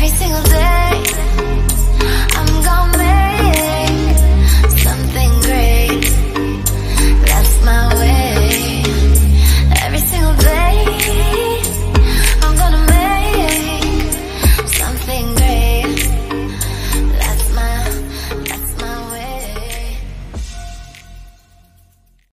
every single day.